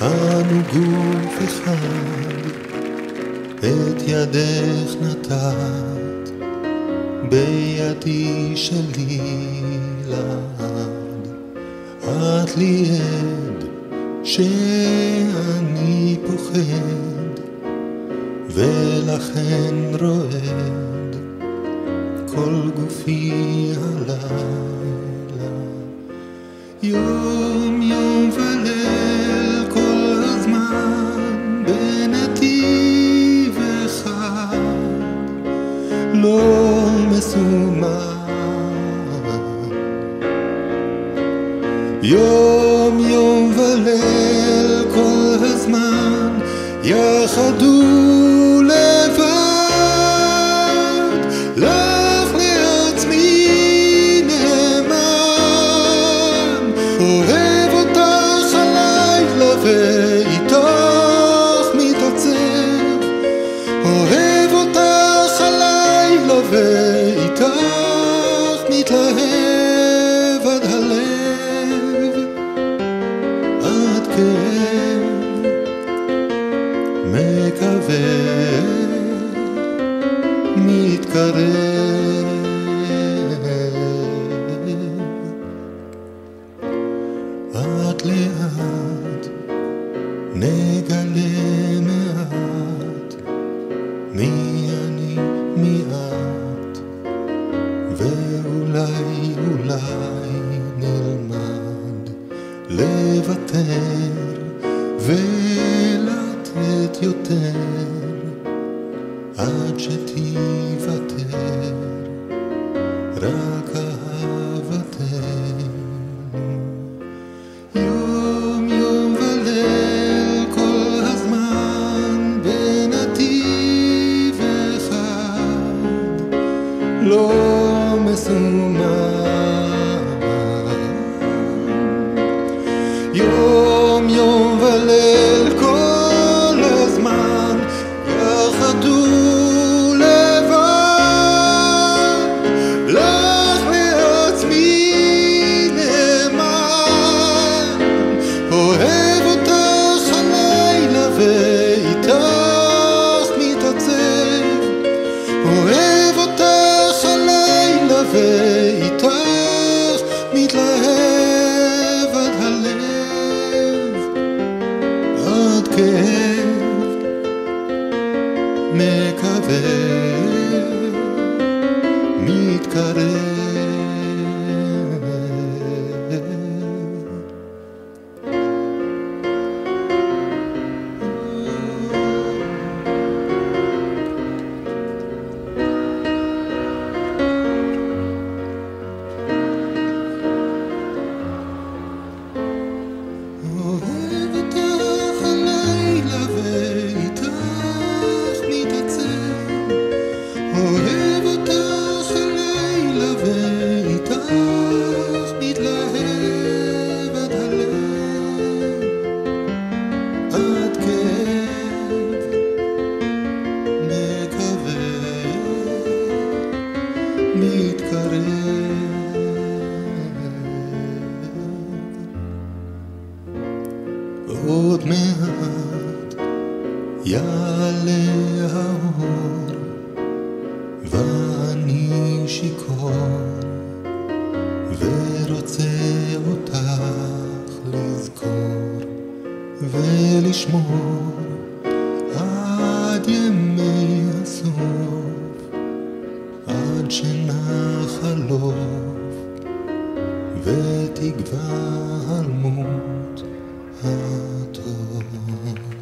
אנו גוף אחד, את ידך נתת, בידי שלי לעד. את לי עד שאני פוחד, ולכן רועד כל גופי הלילה. יום לא מסומן יום יום וליל כל הזמן יחד מי אני מי את? ואולי אולי נלמד לוותר ולתת יותר עד שתיוותר. רק אהבתנו יום יום וליל מתקרב מעט יעלה האור ואני שיכור ורוצה אותך לזכור ולשמור עד ימי הסוף עד שנחלוף ותגווע הלמות adore.